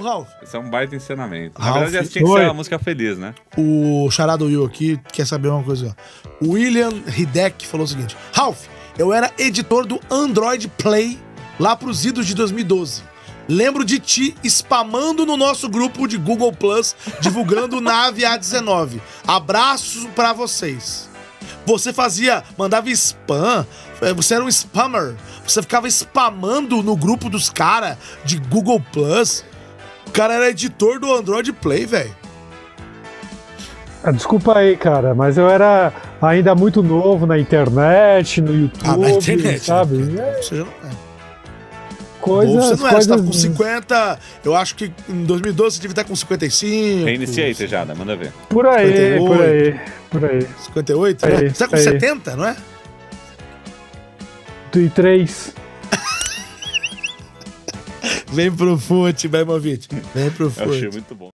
Ô, Ralph, Esse é um baita ensinamento. Na Ralph, verdade, essa tinha que ser uma música feliz, né? o Charado Will aqui quer saber uma coisa. O William Hideck falou o seguinte: Ralph, eu era editor do Android Play lá pros idos de 2012. Lembro de ti spamando no nosso grupo de Google Plus, divulgando Nave A19. Abraço pra vocês. Você fazia, mandava spam, eh, você era um spammer. Você ficava spamando no grupo dos caras de Google Plus. O cara era editor do Android Play, velho. Ah, Desculpa aí, cara, mas eu era ainda muito novo na internet, no YouTube, Ah, na internet. sabe? né? Você já não é. coisas, Novo você não é, coisas... você tava com 50. Eu acho que em 2012 você devia estar com 55. Reinicia aí, Tejada, manda ver. Por aí, 58. por aí, por aí. 58? Aí, né? Você tá com aí. 70, não é? E três. Vem pro fute, Ibrahimovic. Vem pro Eu achei fute. muito bom.